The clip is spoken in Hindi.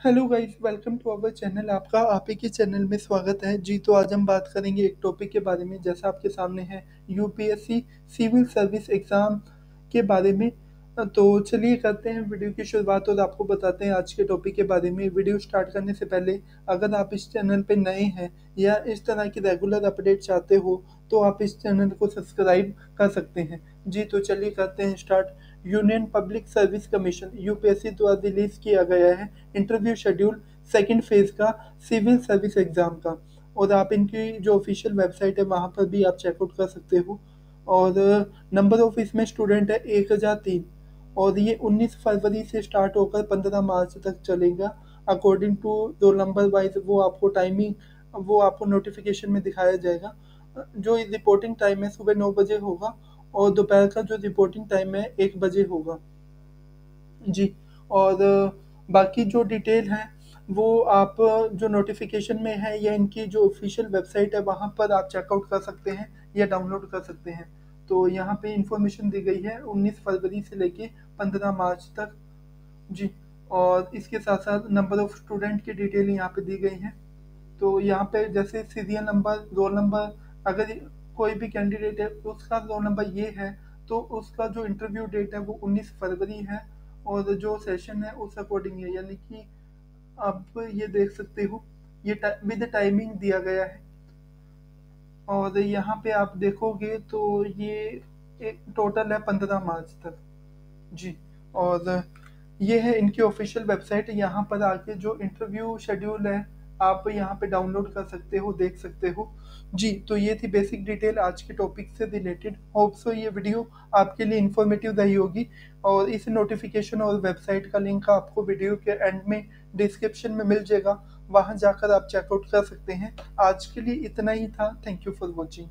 Hello guys welcome to our channel आपका आप ही के चैनल में स्वागत है। जी तो आज हम बात करेंगे एक टॉपिक के बारे में, जैसा आपके सामने है यूपीएससी सिविल सर्विस एग्ज़ाम के बारे में। तो चलिए करते हैं वीडियो की शुरुआत और आपको बताते हैं आज के टॉपिक के बारे में। वीडियो स्टार्ट करने से पहले, अगर आप इस चैनल पर नए हैं या इस तरह की रेगुलर अपडेट चाहते हो तो आप इस चैनल को सब्सक्राइब कर सकते हैं। जी तो चलिए करते हैं start union public service commission, UPSC द्वारा रिलीज़ किया गया है इंटरव्यू शेड्यूल सेकेंड फ़ेज़ का, सिविल सर्विस एग्ज़ाम का। और आप इनकी जो ऑफिशियल वेबसाइट है, वहाँ पर भी आप चेकआउट कर सकते हो। और नंबर ऑफ़ इसमें स्टूडेंट है एक हज़ार तीन। और ये 19 फरवरी से स्टार्ट होकर 15 मार्च तक चलेगा। According to roll number wise वो आपको टाइमिंग वो आपको नोटिफिकेशन में दिखाया जाएगा। जो रिपोर्टिंग टाइम है, सुबह नौ बजे होगा। और दोपहर का जो रिपोर्टिंग टाइम है, एक बजे होगा। जी, और बाकी जो डिटेल है, वो आप जो नोटिफिकेशन में है या इनकी जो ऑफिशियल वेबसाइट है, वहाँ पर आप चेकआउट कर सकते हैं या डाउनलोड कर सकते हैं। तो यहाँ पे इंफॉर्मेशन दी गई है 19 फरवरी से लेके 15 मार्च तक। जी, और इसके साथ साथ नंबर ऑफ़ स्टूडेंट की डिटेल यहाँ पे दी गई है। तो यहाँ पे जैसे सीरियल नंबर रोल नंबर अगर कोई भी कैंडिडेट है, उसका रोल नंबर ये है तो उसका जो इंटरव्यू डेट है वो 19 फरवरी है और जो सेशन है उस अकॉर्डिंग है। यानी कि आप ये देख सकते हो, ये विद टाइमिंग दिया गया है। और यहाँ पे आप देखोगे तो ये एक टोटल है पंद्रह मार्च तक। जी, और ये है इनकी ऑफिशियल वेबसाइट यहाँ पर आके जो इंटरव्यू शेड्यूल है आप यहाँ पे डाउनलोड कर सकते हो, देख सकते हो। जी तो ये थी बेसिक डिटेल आज के टॉपिक से रिलेटेड होप सो ये वीडियो आपके लिए इन्फॉर्मेटिव रही होगी। और इस नोटिफिकेशन और वेबसाइट का लिंक आपको वीडियो के एंड में डिस्क्रिप्शन में मिल जाएगा। वहाँ जाकर आप चेकआउट कर सकते हैं। आज के लिए इतना ही था। Thank you for watching